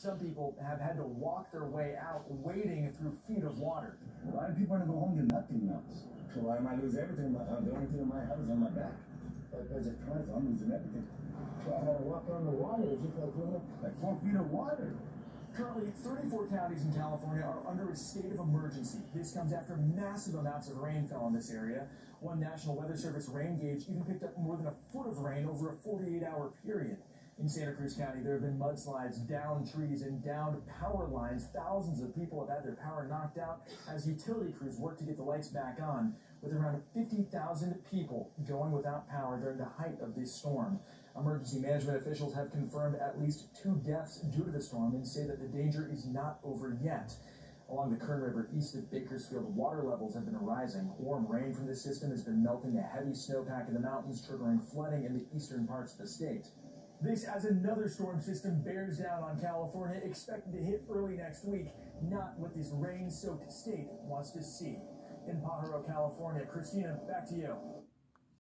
Some people have had to walk their way out wading through feet of water. A lot of people want to go home to nothing else. So I might lose everything. My, the only thing in my house is on my back. As it turns, I'm losing everything. So I had to walk on the water. It's just like, like four feet of water. Currently, 34 counties in California are under a state of emergency. This comes after massive amounts of rain fell in this area. One National Weather Service rain gauge even picked up more than a foot of rain over a 48 hour period. In Santa Cruz County, there have been mudslides, downed trees, and downed power lines. Thousands of people have had their power knocked out as utility crews work to get the lights back on, with around 50,000 people going without power during the height of this storm. Emergency management officials have confirmed at least two deaths due to the storm and say that the danger is not over yet. Along the Kern River east of Bakersfield, water levels have been rising. Warm rain from this system has been melting a heavy snowpack in the mountains, triggering flooding in the eastern parts of the state. This as another storm system bears down on California, expected to hit early next week. Not what this rain soaked state wants to see. In Pajaro, California, Christina, back to you.